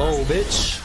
Oh, bitch.